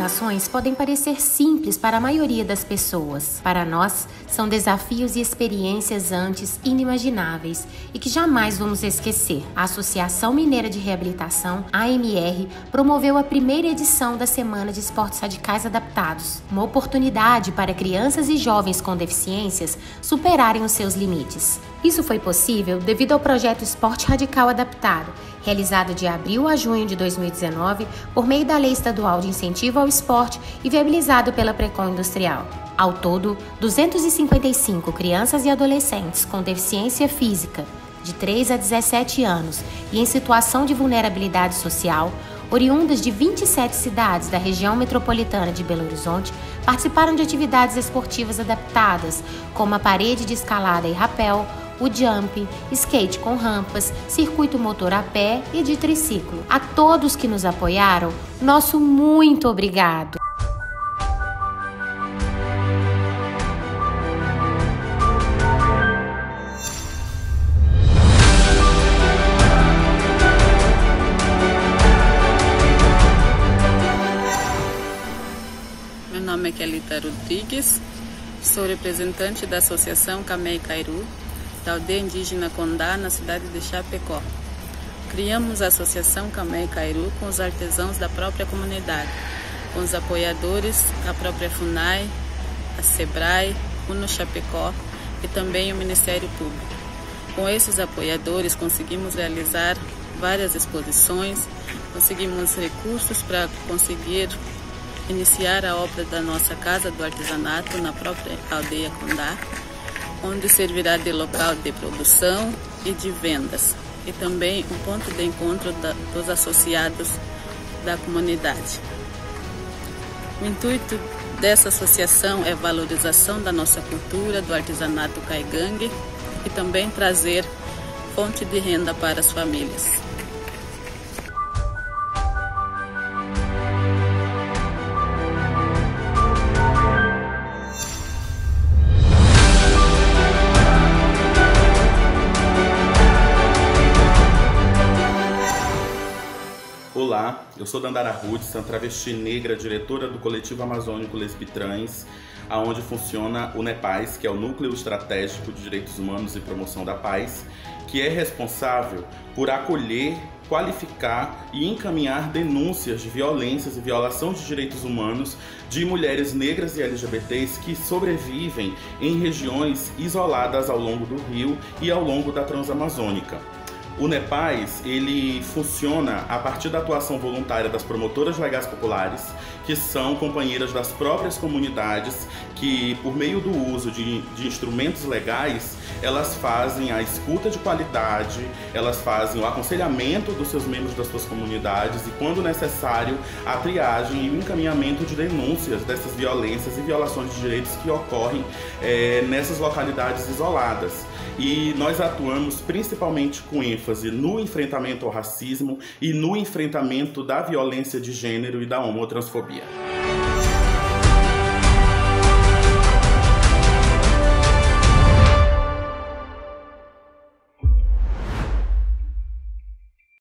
Ações podem parecer simples para a maioria das pessoas. Para nós, são desafios e experiências antes inimagináveis e que jamais vamos esquecer. A Associação Mineira de Reabilitação, AMR, promoveu a primeira edição da Semana de Esportes Radicais Adaptados, uma oportunidade para crianças e jovens com deficiências superarem os seus limites. Isso foi possível devido ao projeto Esporte Radical Adaptado, realizado de abril a junho de 2019 por meio da Lei Estadual de Incentivo ao Esporte e viabilizado pela Precon Industrial. Ao todo, 255 crianças e adolescentes com deficiência física de 3 a 17 anos e em situação de vulnerabilidade social, oriundas de 27 cidades da região metropolitana de Belo Horizonte, participaram de atividades esportivas adaptadas, como a parede de escalada e rapel, o jump, skate com rampas, circuito motor a pé e de triciclo. A todos que nos apoiaram, nosso muito obrigado! Meu nome é Kelita Rodrigues, sou representante da Associação Camei Cairu, da aldeia indígena Condá, na cidade de Chapecó. Criamos a Associação Camé Cairu com os artesãos da própria comunidade, com os apoiadores, a própria FUNAI, a SEBRAE, UNO Chapecó e também o Ministério Público. Com esses apoiadores conseguimos realizar várias exposições, conseguimos recursos para conseguir iniciar a obra da nossa Casa do Artesanato na própria aldeia Condá onde servirá de local de produção e de vendas, e também um ponto de encontro da, dos associados da comunidade. O intuito dessa associação é valorização da nossa cultura, do artesanato caigangue e também trazer fonte de renda para as famílias. Olá, eu sou Dandara Hudson, travesti negra, diretora do coletivo amazônico Lesbitrans, aonde funciona o NEPAIS, que é o Núcleo Estratégico de Direitos Humanos e Promoção da Paz, que é responsável por acolher, qualificar e encaminhar denúncias de violências e violação de direitos humanos de mulheres negras e LGBTs que sobrevivem em regiões isoladas ao longo do rio e ao longo da Transamazônica. O NEPAIS, ele funciona a partir da atuação voluntária das promotoras legais populares, que são companheiras das próprias comunidades, que por meio do uso de, de instrumentos legais, elas fazem a escuta de qualidade, elas fazem o aconselhamento dos seus membros das suas comunidades e, quando necessário, a triagem e o encaminhamento de denúncias dessas violências e violações de direitos que ocorrem é, nessas localidades isoladas e nós atuamos principalmente com ênfase no enfrentamento ao racismo e no enfrentamento da violência de gênero e da homotransfobia.